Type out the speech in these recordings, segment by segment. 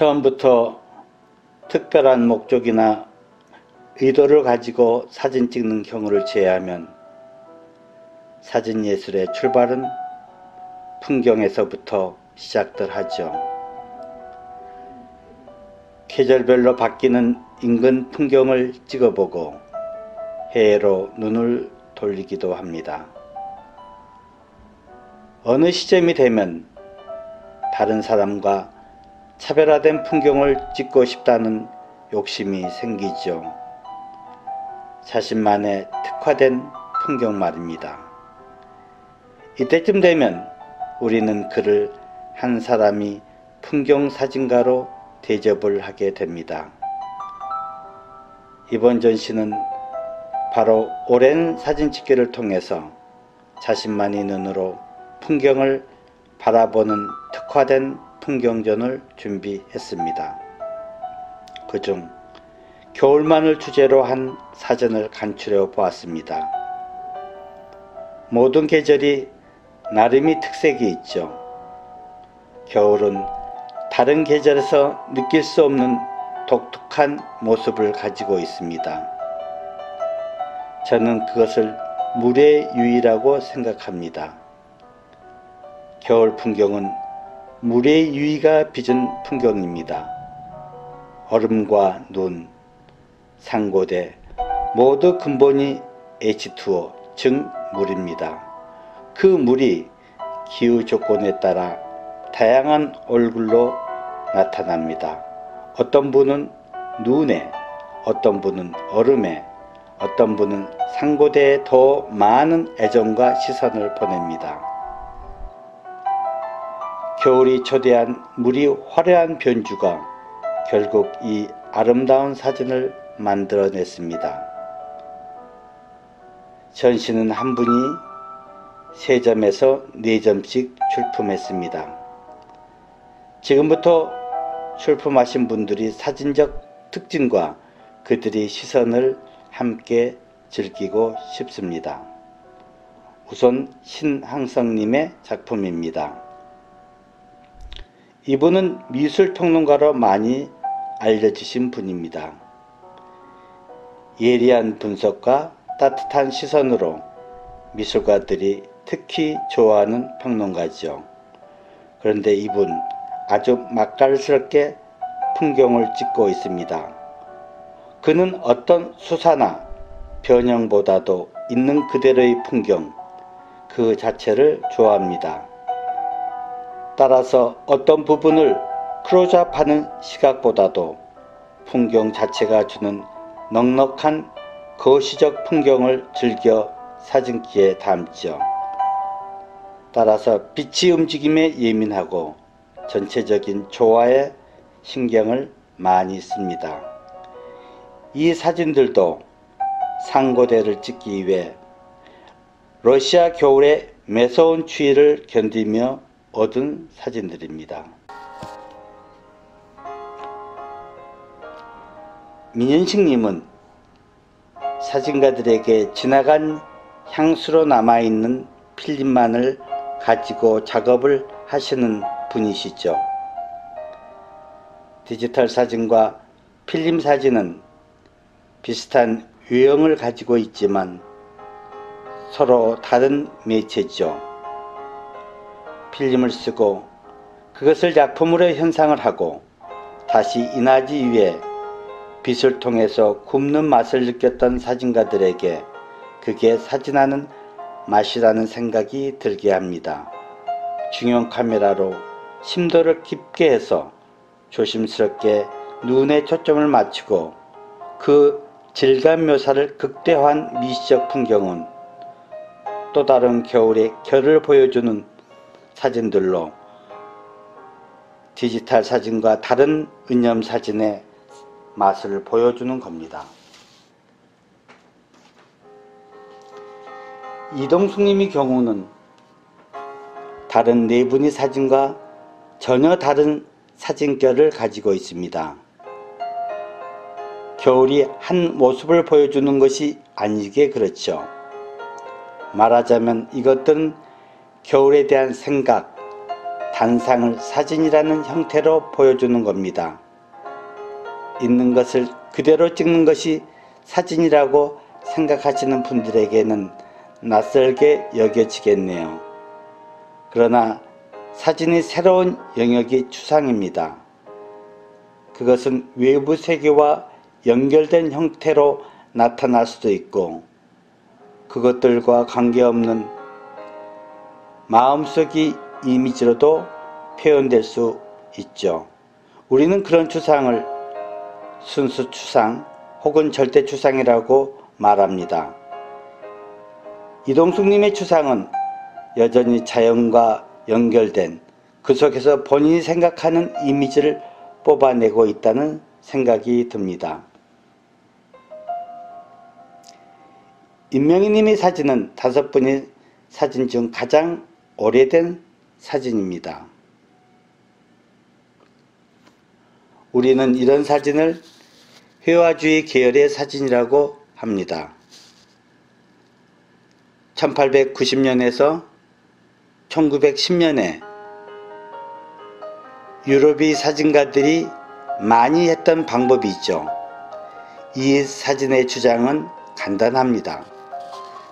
처음부터 특별한 목적이나 의도를 가지고 사진 찍는 경우를 제외하면 사진 예술의 출발은 풍경에서부터 시작들 하죠. 계절별로 바뀌는 인근 풍경을 찍어보고 해외로 눈을 돌리기도 합니다. 어느 시점이 되면 다른 사람과 차별화된 풍경을 찍고 싶다는 욕심이 생기죠. 자신만의 특화된 풍경 말입니다. 이때쯤 되면 우리는 그를 한 사람이 풍경 사진가로 대접을 하게 됩니다. 이번 전시는 바로 오랜 사진 찍기를 통해서 자신만의 눈으로 풍경을 바라보는 특화된 풍경전을 준비했습니다. 그중 겨울만을 주제로 한 사전을 간추려 보았습니다. 모든 계절이 나름의 특색이 있죠. 겨울은 다른 계절에서 느낄 수 없는 독특한 모습을 가지고 있습니다. 저는 그것을 물의 유의라고 생각합니다. 겨울 풍경은 물의 유의가 빚은 풍경입니다. 얼음과 눈, 상고대 모두 근본이 H2O, 즉 물입니다. 그 물이 기후 조건에 따라 다양한 얼굴로 나타납니다. 어떤 분은 눈에, 어떤 분은 얼음에, 어떤 분은 상고대에 더 많은 애정과 시선을 보냅니다. 겨울이 초대한 물이 화려한 변주가 결국 이 아름다운 사진을 만들어냈습니다. 전시는 한 분이 세 점에서 네 점씩 출품했습니다. 지금부터 출품하신 분들이 사진적 특징과 그들의 시선을 함께 즐기고 싶습니다. 우선 신항성님의 작품입니다. 이분은 미술평론가로 많이 알려지신 분입니다. 예리한 분석과 따뜻한 시선으로 미술가들이 특히 좋아하는 평론가죠. 그런데 이분 아주 맛깔스럽게 풍경을 찍고 있습니다. 그는 어떤 수사나 변형보다도 있는 그대로의 풍경 그 자체를 좋아합니다. 따라서 어떤 부분을 크로잡하는 시각보다도 풍경 자체가 주는 넉넉한 거시적 풍경을 즐겨 사진기에 담죠. 따라서 빛의 움직임에 예민하고 전체적인 조화에 신경을 많이 씁니다. 이 사진들도 상고대를 찍기 위해 러시아 겨울의 매서운 추위를 견디며 얻은 사진들입니다. 민현식님은 사진가들에게 지나간 향수로 남아있는 필름만을 가지고 작업을 하시는 분이시죠. 디지털 사진과 필름 사진은 비슷한 유형을 가지고 있지만 서로 다른 매체죠. 필름을 쓰고 그것을 작품으로 현상을 하고 다시 인화지 위에 빛을 통해서 굽는 맛을 느꼈던 사진가들에게 그게 사진하는 맛이라는 생각이 들게 합니다. 중형 카메라로 심도를 깊게 해서 조심스럽게 눈에 초점을 맞추고 그 질감 묘사를 극대화한 미시적 풍경은 또 다른 겨울의 결을 보여주는 사진들로 디지털 사진과 다른 은염 사진의 맛을 보여주는 겁니다. 이동숙님의 경우는 다른 네 분의 사진과 전혀 다른 사진결을 가지고 있습니다. 겨울이 한 모습을 보여주는 것이 아니게 그렇죠. 말하자면 이것들은 겨울에 대한 생각, 단상을 사진이라는 형태로 보여주는 겁니다. 있는 것을 그대로 찍는 것이 사진이라고 생각하시는 분들에게는 낯설게 여겨지겠네요. 그러나 사진이 새로운 영역이 추상입니다. 그것은 외부 세계와 연결된 형태로 나타날 수도 있고 그것들과 관계없는 마음속의 이미지로도 표현될 수 있죠. 우리는 그런 추상을 순수 추상 혹은 절대 추상이라고 말합니다. 이동숙님의 추상은 여전히 자연과 연결된 그 속에서 본인이 생각하는 이미지를 뽑아내고 있다는 생각이 듭니다. 임명희님의 사진은 다섯 분의 사진 중 가장 오래된 사진입니다. 우리는 이런 사진을 회화주의 계열의 사진이라고 합니다. 1890년에서 1910년에 유럽의 사진가들이 많이 했던 방법이 있죠. 이 사진의 주장은 간단합니다.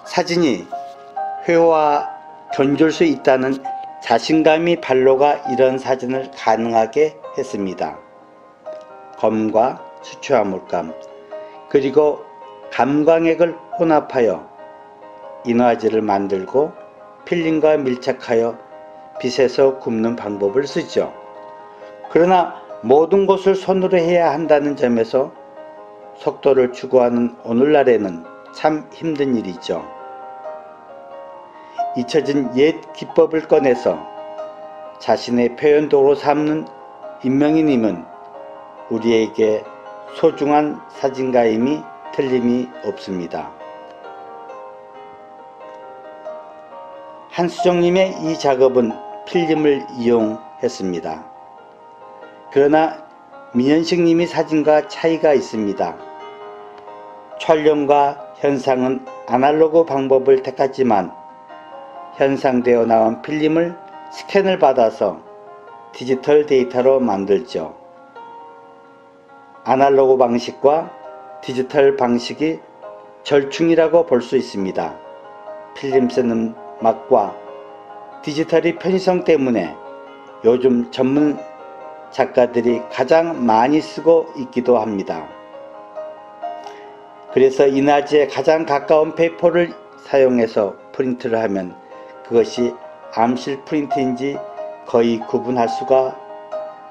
사진이 회화 견줄 수 있다는 자신감이 발로가 이런 사진을 가능하게 했습니다. 검과 수초화물감 그리고 감광액을 혼합하여 인화지를 만들고 필름과 밀착하여 빛에서 굽는 방법을 쓰죠. 그러나 모든 것을 손으로 해야 한다는 점에서 속도를 추구하는 오늘날에는 참 힘든 일이죠. 잊혀진 옛 기법을 꺼내서 자신의 표현도로 삼는 임명희님은 우리에게 소중한 사진가임이 틀림이 없습니다. 한수정님의 이 작업은 필름을 이용했습니다. 그러나 민현식님이 사진과 차이가 있습니다. 촬영과 현상은 아날로그 방법을 택했지만 현상되어 나온 필름을 스캔을 받아서 디지털 데이터로 만들죠. 아날로그 방식과 디지털 방식의 절충이라고 볼 수 있습니다. 필름 쓰는 맛과 디지털의 편의성 때문에 요즘 전문 작가들이 가장 많이 쓰고 있기도 합니다. 그래서 인화지에 가장 가까운 페이퍼를 사용해서 프린트를 하면 그것이 암실 프린트인지 거의 구분할 수가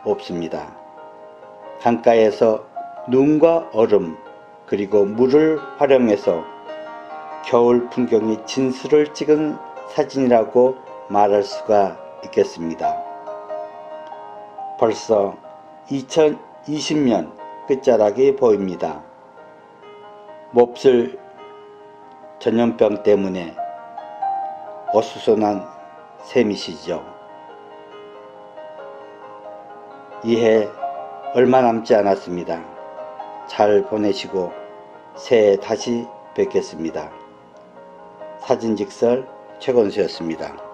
없습니다. 강가에서 눈과 얼음 그리고 물을 활용해서 겨울 풍경이 진수를 찍은 사진이라고 말할 수가 있겠습니다. 벌써 2020년 끝자락이 보입니다. 몹쓸 전염병 때문에 어수선한 셈이시죠. 이해 얼마 남지 않았습니다. 잘 보내시고 새해 다시 뵙겠습니다. 사진직설 최건수였습니다.